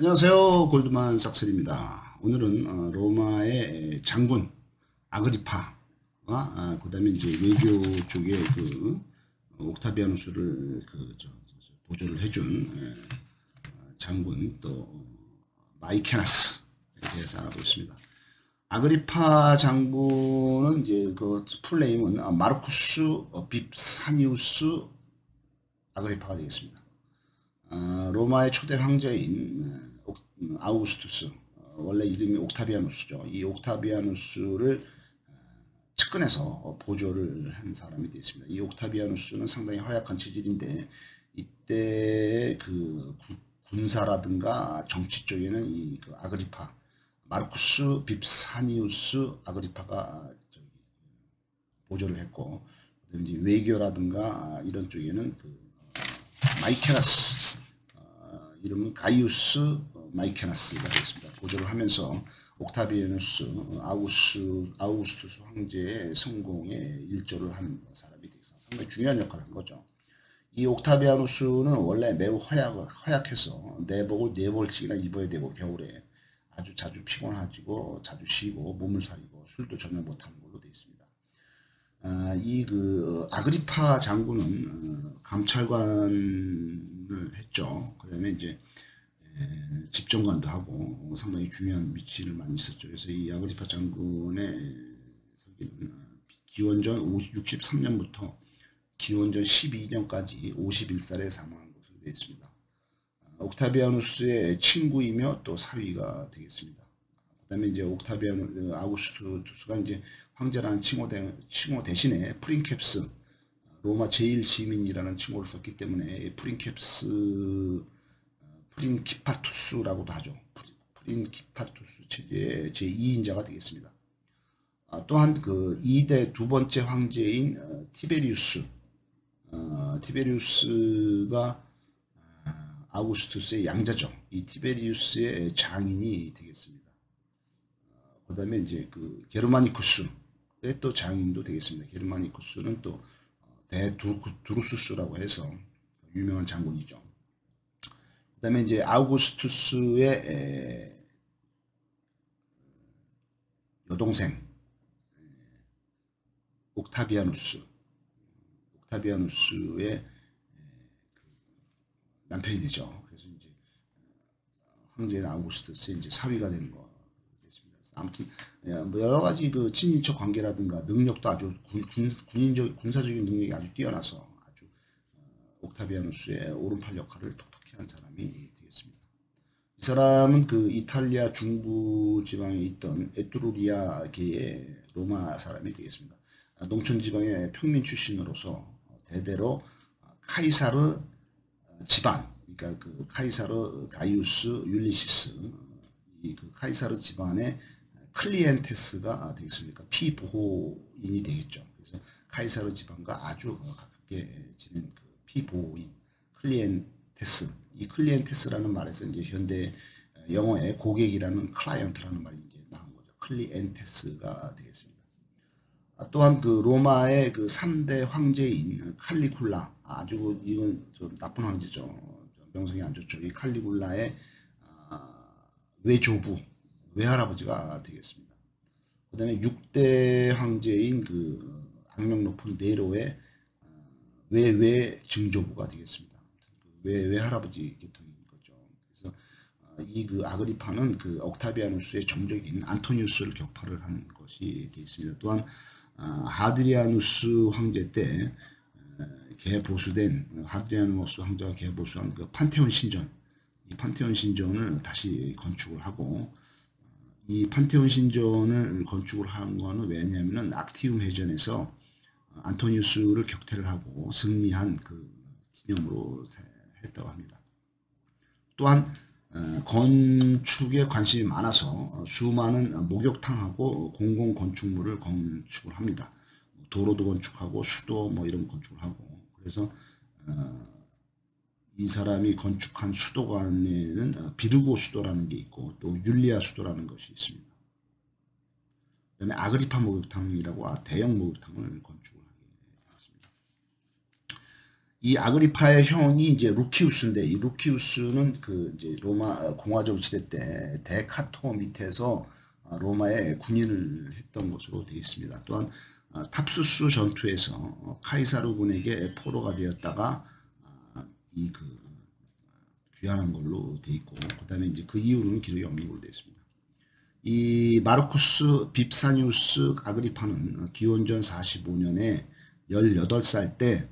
안녕하세요. 골드만 삭슬입니다. 오늘은 어, 로마의 장군 아그리파와 아, 그다음에 이제 외교 쪽에 그 어, 옥타비아누스를 그 보조를 해준 예, 어, 장군 또 마이케나스에 대해서 알아보겠습니다. 아그리파 장군은 이제 그 풀네임은 아, 마르쿠스 어, 빕사니우스 아그리파가 되겠습니다. 어, 로마의 초대 황제인 아우구스투스 어, 원래 이름이 옥타비아누스죠. 이 옥타비아누스를 어, 측근해서 보조를 한 사람이 되었습니다. 이 옥타비아누스는 상당히 허약한 체질인데 이때 그 군사라든가 정치 쪽에는 이 그 아그리파 마르쿠스 빕사니우스 아그리파가 보조를 했고 이제 외교라든가 이런 쪽에는 그 어, 마이케나스 이름은 가이우스 마이케나스가 되었습니다. 보조를 하면서 옥타비아누스 아우스 아우구스투스 황제의 성공에 일조를 한 사람이 되어서 상당히 중요한 역할을 한 거죠. 이 옥타비아누스는 원래 매우 허약, 허약해서 내복을 네 벌씩이나 입어야 되고 겨울에 아주 자주 피곤하지고 자주 쉬고 몸을 사리고 술도 전혀 못하는 걸로 이그 아그리파 장군은 어, 감찰관을 했죠. 그 다음에 이제 집정관도 하고 상당히 중요한 위치를 많이 있었죠. 그래서 이 아그리파 장군의 서기는 기원전 63년부터 기원전 12년까지 51살에 사망한 것으로 되어 있습니다. 아, 옥타비아누스의 친구이며 또 사위가 되겠습니다. 그 다음에 이제 옥타비아누 아우구스투스가 이제 황제라는 칭호, 대, 칭호 대신에 princeps 로마 제1시민이라는 칭호를 썼기 때문에 princeps principatus라고도 하죠. principatus 체제의 제2인자가 되겠습니다. 아, 또한 그 2대 두 번째 황제인 어, 티베리우스 어, 티베리우스가 아, 아우구스투스의 양자죠. 이 티베리우스의 장인이 되겠습니다. 어, 그 다음에 이제 그 게르마니쿠스 또 장인도 되겠습니다. 게르마니쿠스는 또 어, 대두루스스라고 해서 유명한 장군이죠. 그 다음에 이제 아우구스투스의 여동생 옥타비아누스 옥타비아누스의 그 남편이 되죠. 그래서 이제 황제인 아우구스투스의 이제 사위가 되는 거. 아무튼 예, 뭐 여러 가지 그 친인척 관계라든가 능력도 아주 군, 군, 군인적 군사적인 능력이 아주 뛰어나서 아주 어, 옥타비아누스의 오른팔 역할을 톡톡히 한 사람이 되겠습니다. 이 사람은 그 이탈리아 중부 지방에 있던 에트루리아계의 로마 사람이 되겠습니다. 아, 농촌 지방의 평민 출신으로서 대대로 카이사르 집안, 그러니까 그 카이사르 가이우스 율리우스 이 그 카이사르 집안의 clientes가 되겠습니다? 피보호인이 되겠죠. 그래서 카이사르 집안과 아주 가깝게 지낸 그 피보호인 clientes. 이 clientes라는 말에서 이제 현대 영어의 고객이라는 client라는 말이 이제 나온 거죠. clientes가 되겠습니다. 아, 또한 그 로마의 그 3대 황제인 칼리굴라 아주 이건 좀 나쁜 황제죠. 명성이 안 좋죠. 이 칼리굴라의 아, 외조부 외할아버지가 되겠습니다. 그 다음에 6대 황제인 그 악명 높은 네로의 어, 외외 증조부가 되겠습니다. 그 외, 외 할아버지 계통인 거죠. 그래서 어, 이그 아그리파는 그 옥타비아누스의 정적인 안토니우스를 격파를 한 것이 되겠습니다. 또한 어, 하드리아누스 황제 때 개보수된 하드리아누스 황제가 개보수한 그 판테온 신전 이 판테온 신전을 다시 건축을 하고 이 판테온 신전을 건축을 한 거는 왜냐하면 악티움 해전에서 안토니우스를 격퇴를 하고 승리한 그 기념으로 했다고 합니다. 또한 어, 건축에 관심이 많아서 수많은 목욕탕하고 공공 건축물을 건축을 합니다. 도로도 건축하고 수도 뭐 이런 건축을 하고 그래서 어, 이 사람이 건축한 수도관에는 어, 비르고 수도라는 게 있고 또 율리아 수도라는 것이 있습니다. 그 다음에 아그리파 목욕탕이라고 아, 대형 목욕탕을 건축을 하게 되었습니다. 이 아그리파의 형이 이제 루키우스인데 이 루키우스는 그 이제 로마 공화정 시대 때 데카토 밑에서 아, 로마의 군인을 했던 것으로 되어 있습니다. 또한 아, 탑수스 전투에서 카이사르군에게 포로가 되었다가 아, 이 그 귀환한 걸로 되어 있고 그 다음에 이제 그 이후로는 기록이 없는 걸로 되어 있습니다. 이 마르쿠스 빕사니우스 아그리파는 기원전 45년에 18살 때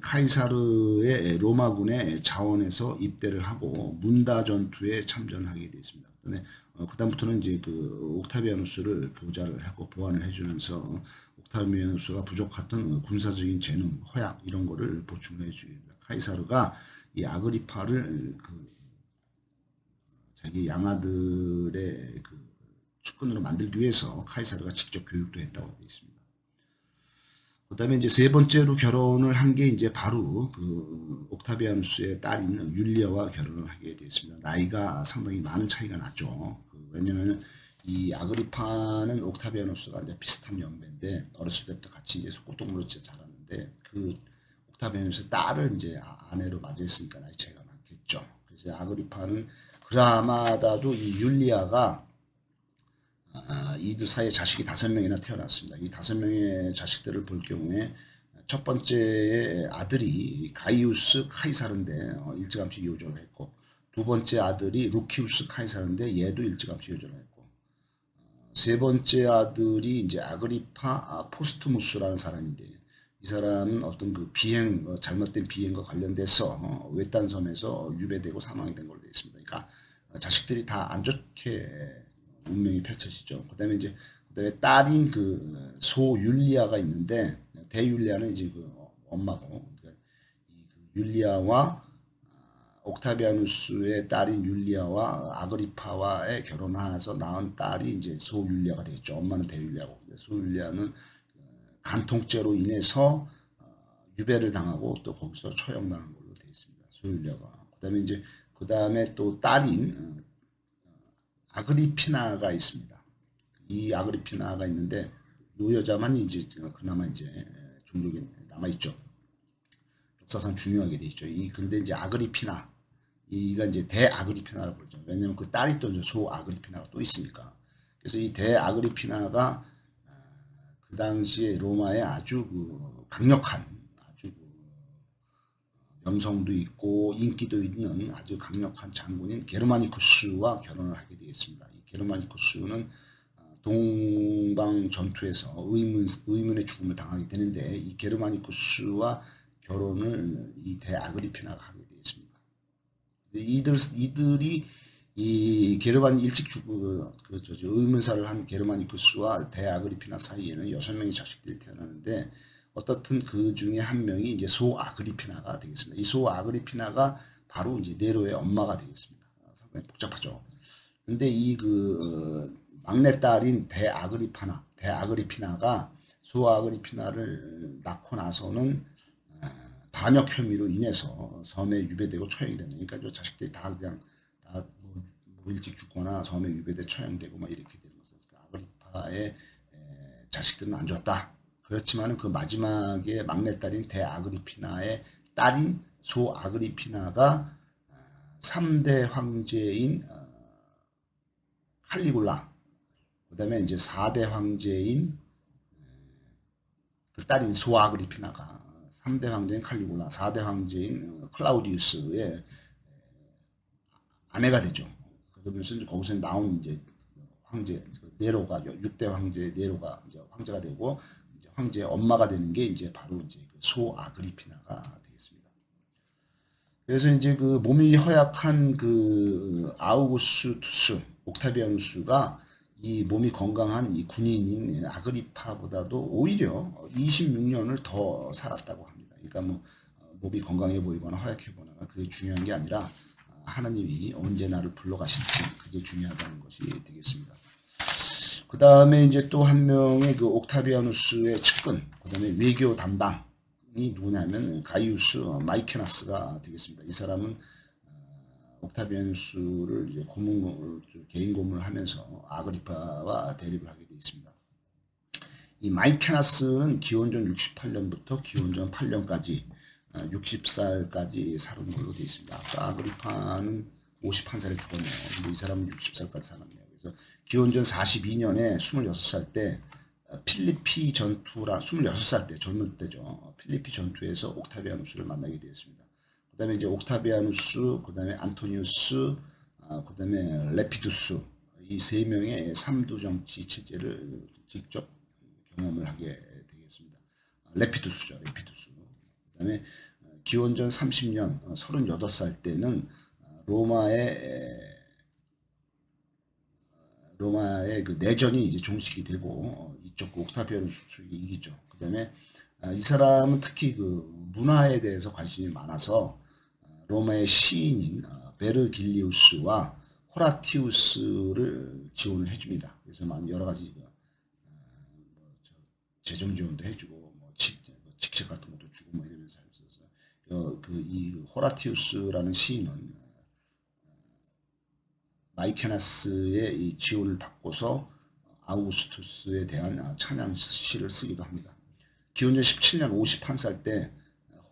카이사르의 로마군의 자원에서 입대를 하고 문다 전투에 참전하게 되었습니다. 그다음에 어, 그다음부터는 이제 그 옥타비아누스를 보좌를 하고 보완을 해주면서 옥 타비아누스가 부족했던 군사적인 재능, 허약 이런 거를 보충해 주입니다. 카이사르가 이 아그리파를 그 자기 양아들의 그 측근으로 만들기 위해서 카이사르가 직접 교육도 했다고 되어 있습니다. 그 다음에 이제 세 번째로 결혼을 한 게 이제 바로 그 옥타비아누스의 딸인 율리아와 결혼을 하게 되었습니다. 나이가 상당히 많은 차이가 났죠. 그 왜냐면 이 아그리파는 옥타비아누스가 이제 비슷한 연배인데 어렸을 때부터 같이 이제 속고동으로 자랐는데 그 옥타비아누스 딸을 이제 아내로 맞이했으니까 나이 차이가 많겠죠. 그래서 아그리파는 그라마다도 이 율리아가 아, 이들 사이에 자식이 다섯 명이나 태어났습니다. 이 다섯 명의 자식들을 볼 경우에 첫 번째 아들이 가이우스 카이사르인데 어, 일찌감치 이호전을 했고 두 번째 아들이 루키우스 카이사르인데 얘도 일찌감치 요절을 했고 어, 세 번째 아들이 이제 아그리파 아, 포스투무스라는 사람인데 이 사람은 어떤 그 비행 어, 잘못된 비행과 관련돼서 외딴 섬에서 유배되고 사망이 된 걸로 되어 있습니다. 그러니까 자식들이 다 안 좋게 운명이 펼쳐지죠. 그다음에 이제 그다음에 딸인 그 소율리아가 있는데 대율리아는 이제 그 엄마고 그러니까 그 율리아와 아, 옥타비아누스의 딸인 율리아와 아그리파와의 결혼해서 낳은 딸이 이제 소율리아가 되겠죠. 엄마는 대율리아고 소율리아는 어, 간통죄로 인해서 어, 유배를 당하고 또 거기서 처형당한 걸로 되어 있습니다. 소율리아가 그다음에 이제 그 다음에 또 딸인 어, 아그리피나가 있습니다. 이 아그리피나가 있는데 이 여자만 이제 그나마 이제 종족이 남아 있죠. 역사상 중요하게 돼 있죠. 이 근데 이제 아그리피나 이가 이제 대아그리피나라고 그러죠. 왜냐면 그 딸이 또 소아그리피나가 또 있으니까. 그래서 이 대아그리피나가 아, 그 당시에 로마에 아주 그 강력한 아주 그 명성도 있고 인기도 있는 아주 강력한 장군인 게르마니쿠스와 결혼을 하게 되겠습니다. 이 게르마니쿠스는 어, 동방 전투에서 의문, 의문의 죽음을 당하게 되는데 이 게르마니쿠스와 결혼을 이 대아그리피나가 하게 되겠습니다. 이들 이들이 이 게르만 일찍 죽그 그렇죠. 의문사를 한 게르마니쿠스와 대아그리피나 사이에는 여섯 명의 자식들이 태어나는데 어떻든 그 중에 한 명이 이제 소아그리피나가 되겠습니다. 이 소아그리피나가 바로 이제 네로의 엄마가 되겠습니다. 상당히 복잡하죠. 근데 이 그 막내딸인 대아그리파나, 대아그리피나가 소아그리피나를 낳고 나서는 어, 반역 혐의로 인해서 섬에 유배되고 처형이 됩니다. 그러니까 저 자식들이 다 그냥 다 뭐 일찍 죽거나 섬에 유배돼 처형되고 막 이렇게 되는 거죠. 아그리파의 자식들은 안 좋았다. 그렇지만 그 마지막에 막내딸인 대아그리피나의 딸인 소아그리피나가 3대 어, 황제인 어, 칼리굴라 그 다음에 이제 4대 황제인 그 딸인 소아그리피나가 3대 황제인 칼리굴라 4대 황제인 어, 클라우디우스의 아내가 되죠. 그러면서 거기서 나온 이제 황제 네로가 6대 황제 네로가 이제 황제가 되고 황제의 엄마가 되는 게 이제 바로 이제 그 소아그리피나가 되겠습니다. 그래서 이제 그 몸이 허약한 그 아우구스투스 옥타비아누스가 이 몸이 건강한 이 군인인 아그리파보다도 오히려 26년을 더 살았다고 합니다. 그러니까 뭐 어, 몸이 건강해 보이거나 허약해 보거나 그게 중요한 게 아니라 하나님이 언제 나를 불러가실지 그게 중요하다는 것이 되겠습니다. 그 다음에 이제 또 한 명의 그 옥타비아누스의 측근, 그 다음에 외교 담당이 누구냐면 가이우스 마이케나스가 되겠습니다. 이 사람은 어, 옥타비아누스를 이제 고문, 개인 고문을 하면서 아그리파와 대립을 하게 되어 있습니다. 이 마이케나스는 기원전 68년부터 기원전 8년까지 60살까지 살은 걸로 되어 있습니다. 아까 아그리파는 51살에 죽었네요. 근데 이 사람은 60살까지 살았네요. 그래서 기원전 42년에 26살 때 어, 필리피 전투라 26살 때 젊을 때죠. 어, 필리피 전투에서 옥타비아누스를 만나게 되었습니다. 그다음에 이제 옥타비아누스, 그다음에 안토니우스, 아, 그다음에 레피두스 이 세 명의 삼두 정치 체제를 직접 경험을 하게 되겠습니다. 아, 레피두스죠, 레피두스. 그 다음에 어, 기원전 30년 어, 38살 때는 어, 로마의 에, 어, 로마의 그 내전이 이제 종식이 되고 어, 이쪽 그 옥타비아누스 측이 이기죠. 그 다음에 아, 이 사람은 특히 그 문화에 대해서 관심이 많아서 어, 로마의 시인인 어, 베르길리우스와 호라티우스를 지원을 해줍니다. 그래서 여러 가지 그, 재정 지원도 해주고 뭐 직, 뭐 직책 같은 것도 주고 뭐 이러면서 하면서 어, 그이 호라티우스라는 시인은 어, 마이케나스의 이 지원을 받고서 아우구스투스에 대한 아, 찬양 시를 쓰기도 합니다. 기원전 17년 51살 때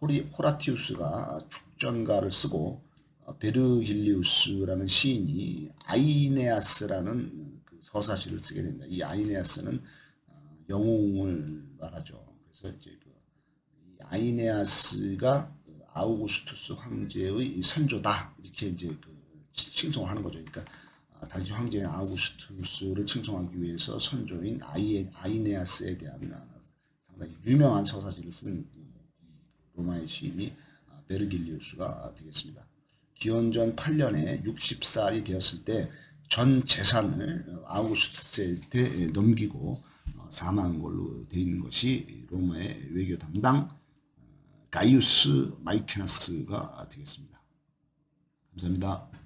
호리, 호라티우스가 축전가를 쓰고 어, 베르길리우스라는 시인이 아이네아스라는 그 서사시를 쓰게 됩니다. 이 아이네아스는 어, 영웅을 말하죠. 그래서 이제 그이 아이네아스가 그 아우구스투스 황제의 이 선조다 이렇게 이제 그 칭송을 하는 거죠. 그러니까 아, 당시 황제인 아우구스투스를 칭송하기 위해서 선조인 아이, 아이네아스에 대한 아, 상당히 유명한 서사시를 쓴 로마의 시인이 아, 베르길리우스가 되겠습니다. 기원전 8년에 60살이 되었을 때 전 재산을 아우구스투스한테 넘기고 어, 사망한 걸로 되어 있는 것이 로마의 외교 담당 어, 가이우스 마이케나스가 되겠습니다. 감사합니다.